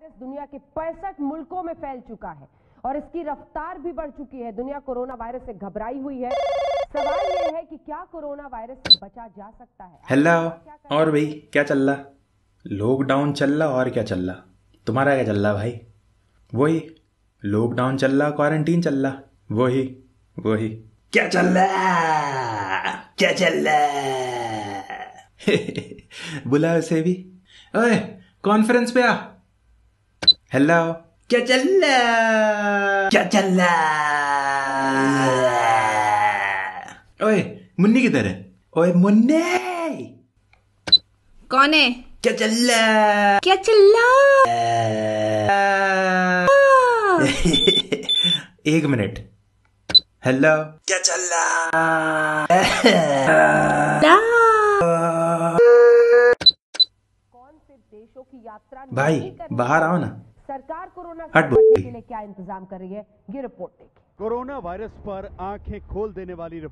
Virus दुनिया के पैंसठ मुल्कों में फैल चुका है और इसकी रफ्तार भी बढ़ चुकी है। दुनिया कोरोना वायरस से घबराई हुई है। सवाल यह है कि क्या कोरोना वायरस से बचा जा सकता है? हेलो। और भाई क्या चल रहा? लॉकडाउन चल रहा और क्या चल रहा? तुम्हारा क्या चल रहा भाई? वही लॉकडाउन चल रहा क्वारंटीन चल रहा। वही वही। क्या चल रहा? क्या चल रहा? बुला उसे भी। ओए कॉन्फ्रेंस पे आ। हेलो क्या चल रहा क्या चल रहा ओए मुन्नी किधर है ओए मुन्नी कौन है? क्या चल रहा क्या चिल्ला एक मिनट। हेलो क्या चल भाई यात्रा भाई बाहर आओ ना। सरकार कोरोना हट के लिए क्या इंतज़ाम कर रही है? ये रिपोर्ट देखिए कोरोना वायरस पर आँखें खोल देने वाली रिपोर्ट